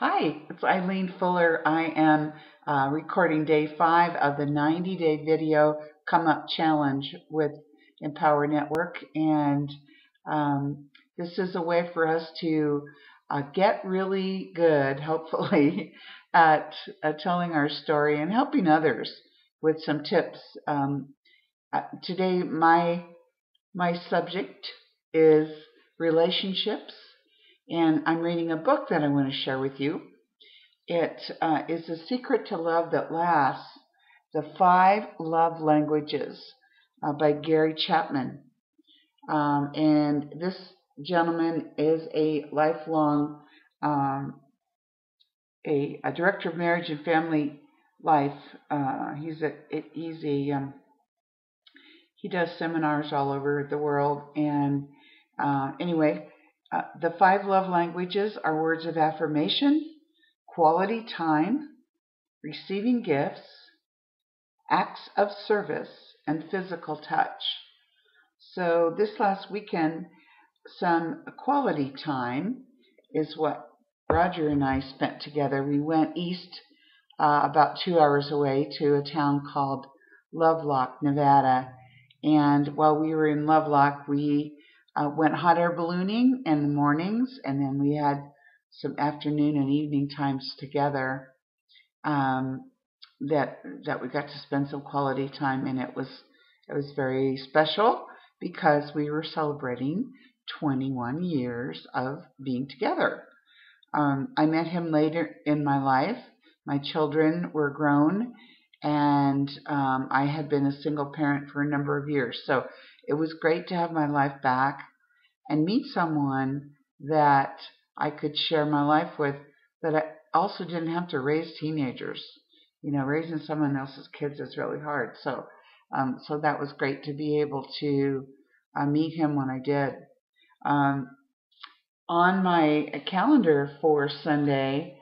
Hi, it's Eileen Fuller. I am uh, recording day five of the 90 day video come up challenge with Empower Network. And um, this is a way for us to uh, get really good, hopefully, at, at, telling our story and helping others with some tips. Um, uh, today, my my subject is relationships and I'm reading a book that I want to share with you. It uh, is The Secret to Love That Lasts The Five Love Languages uh, by Gary Chapman. Um, and this gentleman is a lifelong um, a, a, director of marriage and family life. Uh, he's a it, he's a um, he does seminars all over the world. And uh, anyway, uh, the five love languages are words of affirmation, quality time, receiving gifts, acts of service, and physical touch. So, this last weekend, some quality time is what Roger and I spent together. We went east uh, about two hours away to a town called Lovelock, Nevada. And while we were in Lovelock, we uh, went hot air ballooning in the mornings, and then we had some afternoon and evening times together. Um, that that we got to spend some quality time, and it was it was very special because we were celebrating 21 years of being together. Um, I met him later in my life. My children were grown, and um, I had been a single parent for a number of years. So it was great to have my life back and meet someone that I could share my life with that I also didn't have to raise teenagers. You know, raising someone else's kids is really hard. So, um, so that was great to be able to uh, meet him when I did. Um, on my calendar for Sunday,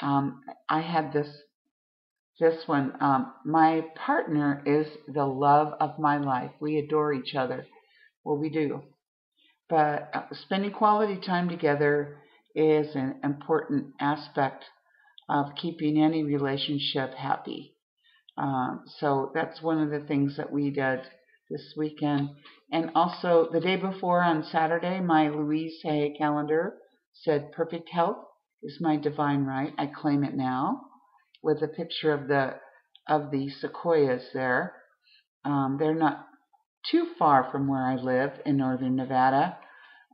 um, I had this this one. Um, my partner is the love of my life. We adore each other. Well, we do. But uh, spending quality time together is an important aspect of keeping any relationship happy. Um, so that's one of the things that we did this weekend. And also the day before on Saturday, my Louise Hay calendar said perfect health is my divine right. I claim it now with a picture of the of the sequoias there. Um, they're not too far from where I live in northern Nevada,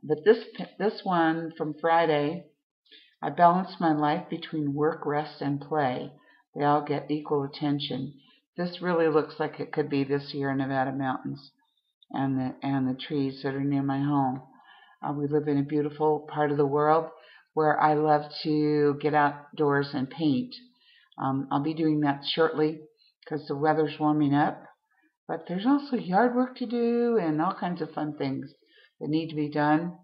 but this this one from Friday, I balance my life between work, rest, and play. They all get equal attention. This really looks like it could be the Sierra Nevada mountains and the and the trees that are near my home. Uh, we live in a beautiful part of the world where I love to get outdoors and paint. Um, I'll be doing that shortly because the weather's warming up. But there's also yard work to do and all kinds of fun things that need to be done,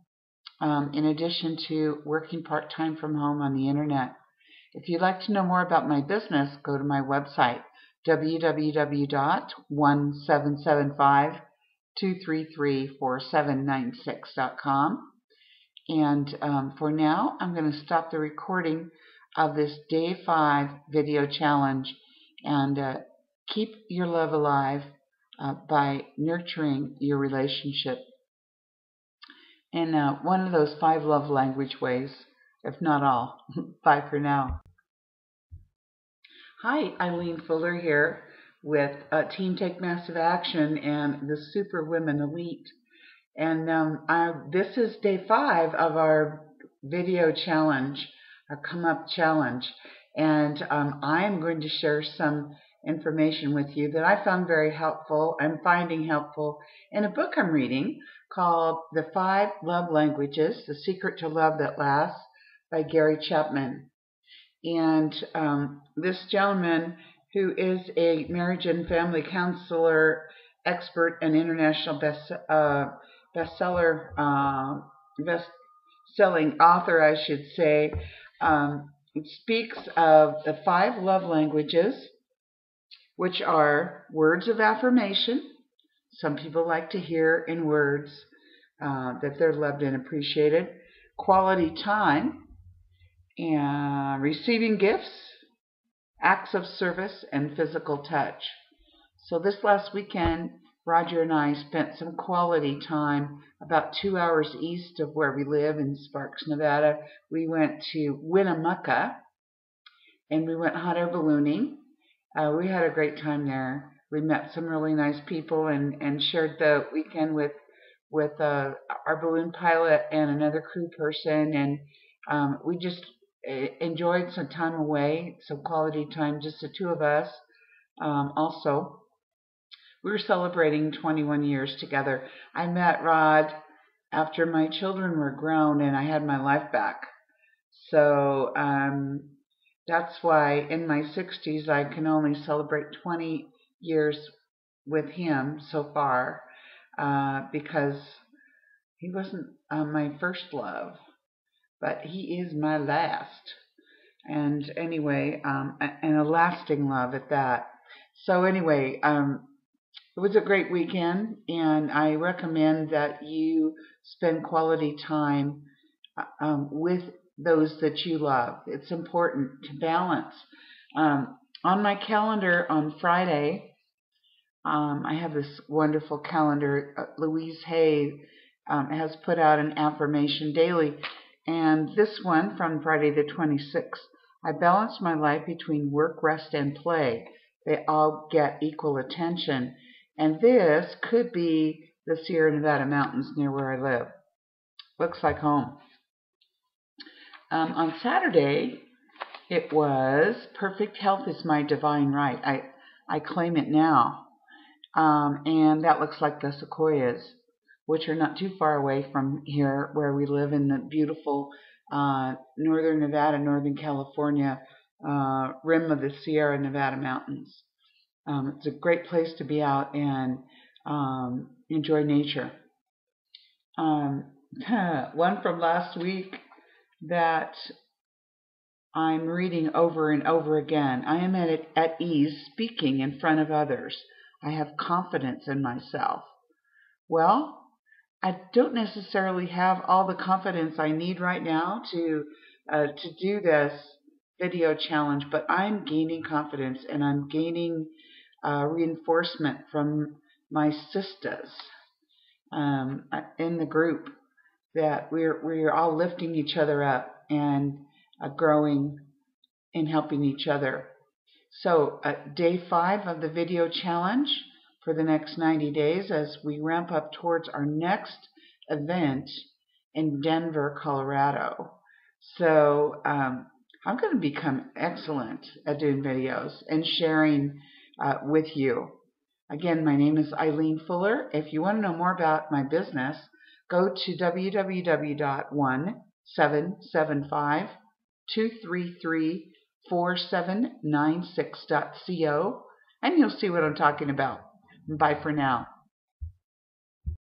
um, in addition to working part time from home on the internet. If you'd like to know more about my business, go to my website www.17752334796.com. And um, for now, I'm going to stop the recording of this day five video challenge and uh, keep your love alive uh, by nurturing your relationship in uh, one of those five love language ways, if not all. Bye for now. Hi, Eileen Fuller here with uh, Team Take Massive Action and the Super Women Elite. And um, I, this is day five of our video challenge, our Come Up Challenge. And um, I am going to share some information with you that I found very helpful. I'm finding helpful in a book I'm reading called The Five Love Languages The Secret to Love That Lasts by Gary Chapman. And um, this gentleman, who is a marriage and family counselor, expert, and international best, uh, bestseller, uh, best-selling author, I should say, um, speaks of the five love languages which are words of affirmation. Some people like to hear in words uh, that they're loved and appreciated. Quality time and receiving gifts, acts of service, and physical touch. So this last weekend, Roger and I spent some quality time about two hours east of where we live in Sparks, Nevada. We went to Winnemucca and we went hot air ballooning. Uh, we had a great time there. We met some really nice people and, and shared the weekend with with uh, our balloon pilot and another crew person, and um, we just uh, enjoyed some time away, some quality time, just the two of us. Um, also, we were celebrating 21 years together. I met Rod after my children were grown and I had my life back. So um, that's why in my 60s I can only celebrate 20 years with him so far uh, because he wasn't uh, my first love, but he is my last. And anyway, um, and a lasting love at that. So anyway, um, it was a great weekend, and I recommend that you spend quality time uh, um, with those that you love. It's important to balance. Um, on my calendar on Friday, um, I have this wonderful calendar. Uh, Louise Hay um, has put out an affirmation daily, and this one from Friday the 26th. I balance my life between work, rest, and play. They all get equal attention. And this could be the Sierra Nevada mountains near where I live. Looks like home. Um, on Saturday, it was perfect health is my divine right. I, I claim it now. Um, and that looks like the sequoias, which are not too far away from here where we live in the beautiful uh, northern Nevada, northern California uh, rim of the Sierra Nevada mountains. Um, it's a great place to be out and um, enjoy nature. Um, one from last week that I'm reading over and over again. I am at, at ease speaking in front of others. I have confidence in myself. Well, I don't necessarily have all the confidence I need right now to uh, to do this video challenge, but I'm gaining confidence and I'm gaining uh, reinforcement from my sisters um, in the group that we're we're all lifting each other up and uh, growing and helping each other. So uh, day five of the video challenge for the next 90 days as we ramp up towards our next event in Denver, Colorado. So um, I'm going to become excellent at doing videos and sharing uh, with you. Again, my name is Eileen Fuller. If you want to know more about my business, go to www.1775-233 4796.co and you'll see what I'm talking about. Bye for now.